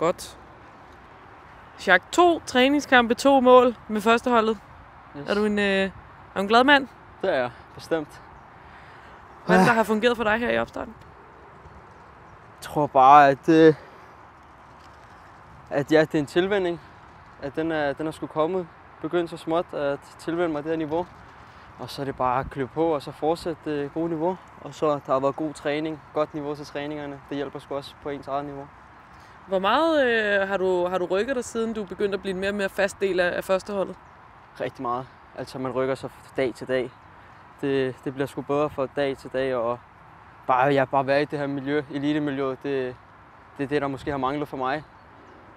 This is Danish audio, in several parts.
Godt. Jacques, to træningskampe, to mål med førsteholdet. Yes. Er du en, øh, er en glad mand? Det er jeg, bestemt. Hvad er der har fungeret for dig her i opstarten? Jeg tror bare, at, øh, at ja, det er en tilvænding. At den er, den er sgu kommet. Begyndt så småt at tilvænne mig det her niveau. Og så er det bare at klø på og så fortsætte det gode niveau. Og så der har været god træning, godt niveau til træningerne. Det hjælper sgu også på ens eget niveau. Hvor meget øh, har, du, har du rykket dig, siden du begyndte at blive en mere og mere fast del af, af førsteholdet? Rigtig meget. Altså man rykker sig fra dag til dag. Det, det bliver sgu bedre fra dag til dag. Og bare, ja, bare være i det her miljø, elitemiljø, det, det er det, der måske har manglet for mig.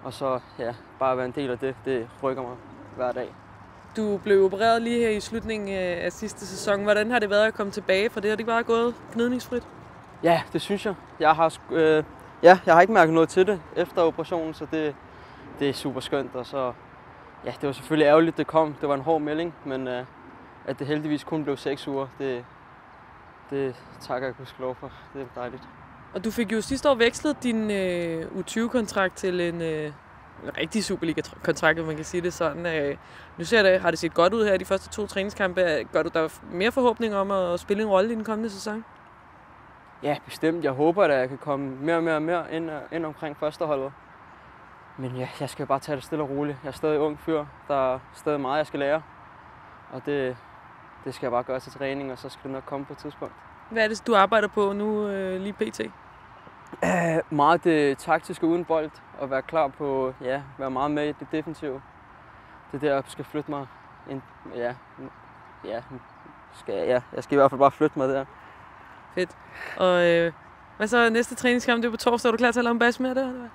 Og så ja, bare være en del af det, det rykker mig hver dag. Du blev opereret lige her i slutningen af sidste sæson. Hvordan har det været at komme tilbage? For det har det ikke bare gået gnidningsfrit? Ja, det synes jeg. Jeg har, øh, ja, jeg har ikke mærket noget til det efter operationen, så det, det er super skønt. Og så, ja, det var selvfølgelig ærgerligt, det kom. Det var en hård melding, men øh, at det heldigvis kun blev 6 uger, det, det takker jeg gudskelov for. Det er dejligt. Og du fik jo sidste år vekslet din øh, U20-kontrakt til en, øh, en rigtig Superliga-kontrakt, hvis man kan sige det sådan. Øh, nu ser det, har det set godt ud her i de første to træningskampe. Gør du der mere forhåbning om at spille en rolle i den kommende sæson? Ja, bestemt. Jeg håber, at jeg kan komme mere og mere og mere ind, øh, ind omkring førsteholdet. Men ja, jeg skal bare tage det stille og roligt. Jeg er stadig ung fyr. Der er stadig meget, jeg skal lære. Og det, det skal jeg bare gøre til træning, og så skal det nok komme på et tidspunkt. Hvad er det, du arbejder på nu øh, lige pt? Uh, meget det taktiske uden bold, og være klar på, ja, være meget med i det defensive. Det er der, jeg skal flytte mig ind, ja, ja, skal, ja, jeg skal i hvert fald bare flytte mig der. Fedt. Og øh, hvad så næste træningskamp? Det er på torsdag. Er du klar til at lave en bas med det? Eller?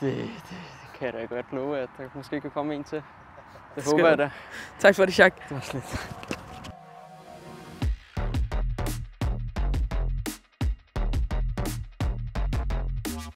Det, det, det kan jeg da godt love, at der måske kan komme en til. Det Skønt. håber jeg da. Tak for det, Jacques. Det var slet.